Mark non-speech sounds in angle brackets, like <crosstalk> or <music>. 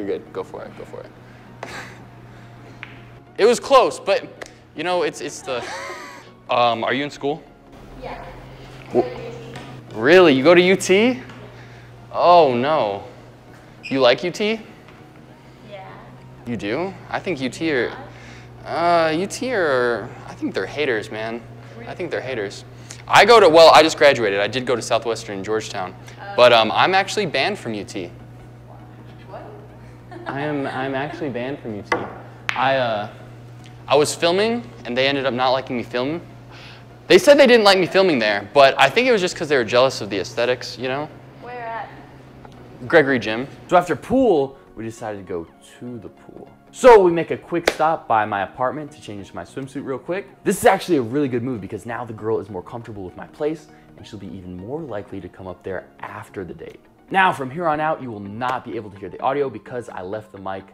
You're good. Go for it. Go for it. <laughs> It was close, but you know, it's it's the. Um, are you in school? Yeah. Really? You go to UT? Oh no. You like UT? Yeah. You do? I think UT are. Uh, UT are. I think they're haters, man. I think they're haters. I go to. Well, I just graduated. I did go to Southwestern Georgetown, but um, I'm actually banned from UT. What? I am. I'm actually banned from UT. I uh, I was filming, and they ended up not liking me film. They said they didn't like me filming there, but I think it was just because they were jealous of the aesthetics, you know. Where at? Gregory Gym. So after pool, we decided to go to the pool. So we make a quick stop by my apartment to change into my swimsuit real quick. This is actually a really good move because now the girl is more comfortable with my place and she'll be even more likely to come up there after the date. Now from here on out, you will not be able to hear the audio because I left the mic